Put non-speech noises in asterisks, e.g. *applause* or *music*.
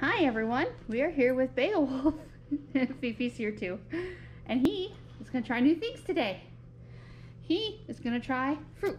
Hi everyone, we are here with Beowulf. *laughs* Fifi's here too. And he is going to try new things today. He is going to try fruit.